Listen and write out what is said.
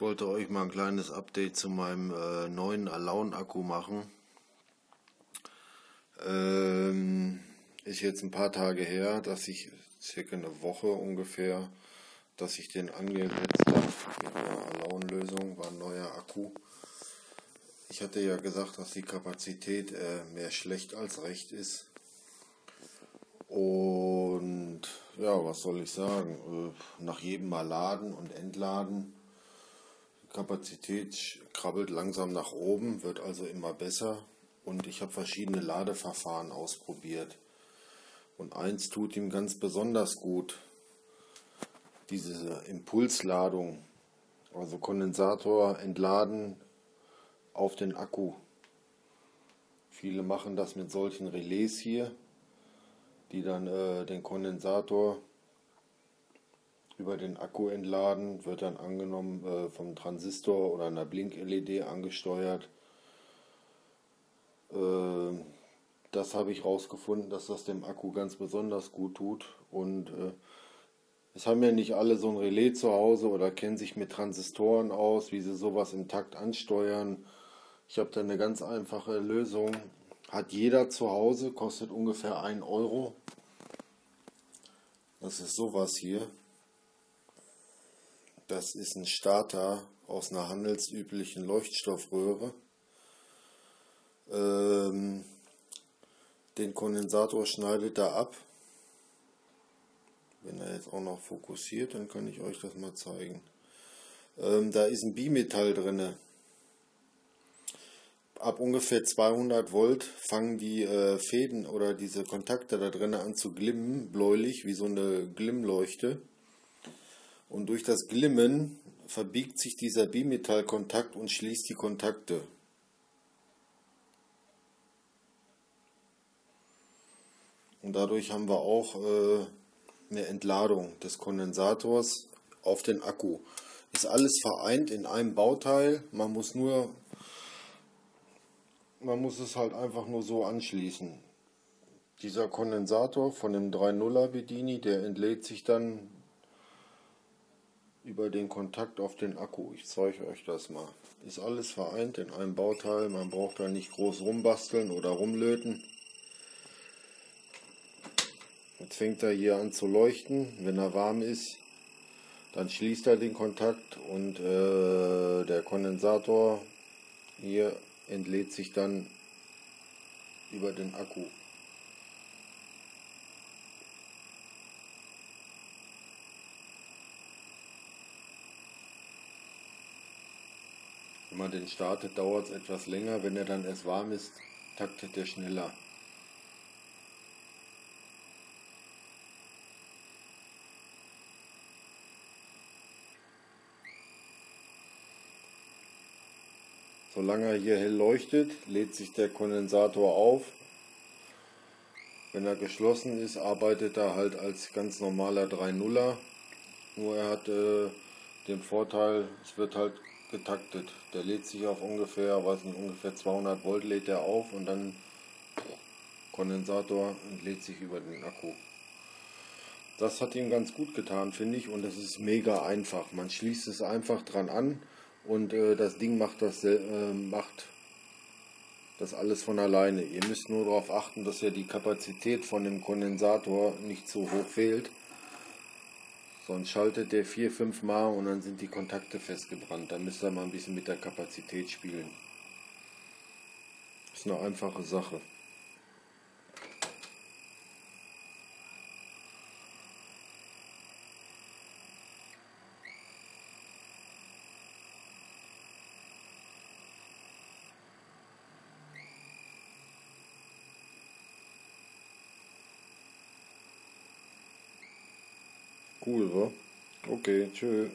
Ich wollte euch mal ein kleines Update zu meinem äh, neuen Alaun-Akku machen. Ähm, ist jetzt ein paar Tage her, dass ich, circa eine Woche ungefähr, dass ich den angesetzt habe Alaun-Lösung, war ein neuer Akku. Ich hatte ja gesagt, dass die Kapazität äh, mehr schlecht als recht ist. Und ja, was soll ich sagen? Äh, nach jedem Mal laden und entladen Kapazität krabbelt langsam nach oben, wird also immer besser und ich habe verschiedene Ladeverfahren ausprobiert. Und eins tut ihm ganz besonders gut, diese Impulsladung, also Kondensator entladen auf den Akku. Viele machen das mit solchen Relais hier, die dann äh, den Kondensator über den Akku entladen, wird dann angenommen äh, vom Transistor oder einer Blink-LED angesteuert. Äh, das habe ich herausgefunden, dass das dem Akku ganz besonders gut tut. Und äh, es haben ja nicht alle so ein Relais zu Hause oder kennen sich mit Transistoren aus, wie sie sowas im Takt ansteuern. Ich habe da eine ganz einfache Lösung. Hat jeder zu Hause, kostet ungefähr 1 Euro. Das ist sowas hier. Das ist ein Starter aus einer handelsüblichen Leuchtstoffröhre. Ähm, den Kondensator schneidet er ab. Wenn er jetzt auch noch fokussiert, dann kann ich euch das mal zeigen. Ähm, da ist ein Bimetall drin. Ab ungefähr 200 Volt fangen die äh, Fäden oder diese Kontakte da drin an zu glimmen, bläulich, wie so eine Glimmleuchte. Und durch das Glimmen verbiegt sich dieser Bimetallkontakt und schließt die Kontakte. Und dadurch haben wir auch äh, eine Entladung des Kondensators auf den Akku. Ist alles vereint in einem Bauteil. Man muss nur, man muss es halt einfach nur so anschließen. Dieser Kondensator von dem 3.0er Bedini, der entlädt sich dann über den Kontakt auf den Akku. Ich zeige euch das mal. Ist alles vereint in einem Bauteil. Man braucht da nicht groß rumbasteln oder rumlöten. Jetzt fängt er hier an zu leuchten. Wenn er warm ist, dann schließt er den Kontakt und äh, der Kondensator hier entlädt sich dann über den Akku. Wenn man den startet, dauert es etwas länger. Wenn er dann erst warm ist, taktet er schneller. Solange er hier hell leuchtet, lädt sich der Kondensator auf. Wenn er geschlossen ist, arbeitet er halt als ganz normaler 3.0er. Nur er hat äh, den Vorteil, es wird halt getaktet. Der lädt sich auf ungefähr, was nicht, ungefähr 200 Volt lädt er auf und dann Kondensator entlädt sich über den Akku. Das hat ihm ganz gut getan, finde ich, und das ist mega einfach. Man schließt es einfach dran an und äh, das Ding macht das, äh, macht das alles von alleine. Ihr müsst nur darauf achten, dass ja die Kapazität von dem Kondensator nicht zu hoch fehlt. Sonst schaltet der vier, fünf Mal und dann sind die Kontakte festgebrannt. Da müsst ihr mal ein bisschen mit der Kapazität spielen. Ist eine einfache Sache. kurva. Oké, okay, cső.